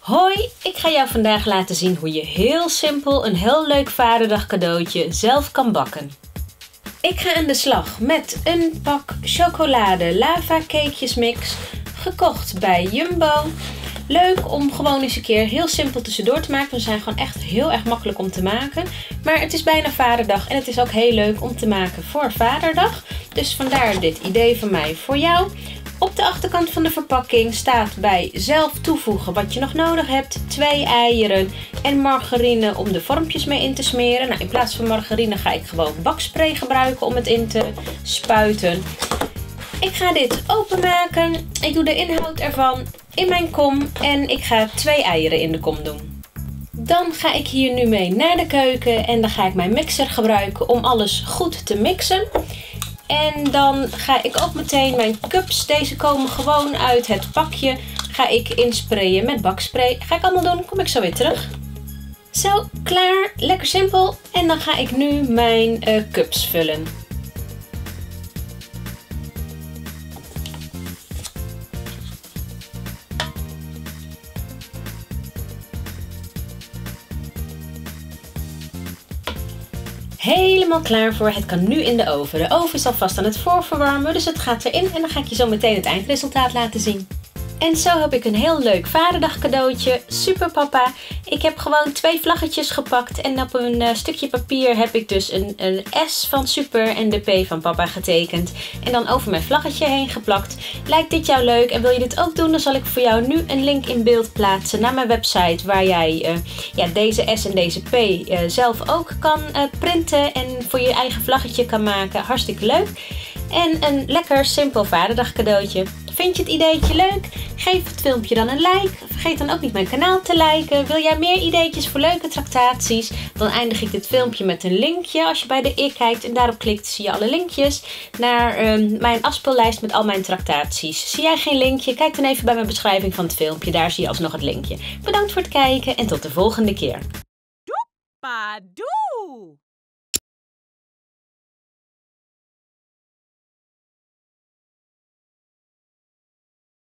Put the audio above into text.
Hoi, ik ga jou vandaag laten zien hoe je heel simpel een heel leuk vaderdag cadeautje zelf kan bakken. Ik ga aan de slag met een pak chocolade lava cakejes mix, gekocht bij Jumbo. Leuk om gewoon eens een keer heel simpel tussendoor te maken. Ze zijn gewoon echt heel erg makkelijk om te maken. Maar het is bijna vaderdag en het is ook heel leuk om te maken voor vaderdag. Dus vandaar dit idee van mij voor jou. Op de achterkant van de verpakking staat bij zelf toevoegen wat je nog nodig hebt. Twee eieren en margarine om de vormpjes mee in te smeren. Nou, in plaats van margarine ga ik gewoon bakspray gebruiken om het in te spuiten. Ik ga dit openmaken. Ik doe de inhoud ervan in mijn kom en ik ga twee eieren in de kom doen. Dan ga ik hier nu mee naar de keuken en dan ga ik mijn mixer gebruiken om alles goed te mixen. En dan ga ik ook meteen mijn cups, deze komen gewoon uit het pakje, ga ik insprayen met bakspray. Ga ik allemaal doen, kom ik zo weer terug. Zo, klaar, lekker simpel. En dan ga ik nu mijn uh, cups vullen. Klaar voor. Het kan nu in de oven. De oven is alvast aan het voorverwarmen, dus het gaat erin en dan ga ik je zo meteen het eindresultaat laten zien. En zo heb ik een heel leuk vaderdag cadeautje. Super papa. Ik heb gewoon twee vlaggetjes gepakt. En op een uh, stukje papier heb ik dus een, een, S van super en de P van papa getekend. En dan over mijn vlaggetje heen geplakt. Lijkt dit jou leuk en wil je dit ook doen? Dan zal ik voor jou nu een link in beeld plaatsen naar mijn website. Waar jij uh, ja, deze S en deze P uh, zelf ook kan printen. En voor je eigen vlaggetje kan maken. Hartstikke leuk. En een lekker simpel vaderdag cadeautje. Vind je het ideetje leuk? Geef het filmpje dan een like. Vergeet dan ook niet mijn kanaal te liken. Wil jij meer ideetjes voor leuke tractaties? Dan eindig ik dit filmpje met een linkje. Als je bij de ik kijkt en daarop klikt zie je alle linkjes naar um, mijn afspeellijst met al mijn tractaties. Zie jij geen linkje? Kijk dan even bij mijn beschrijving van het filmpje. Daar zie je alsnog het linkje. Bedankt voor het kijken en tot de volgende keer. Doepa!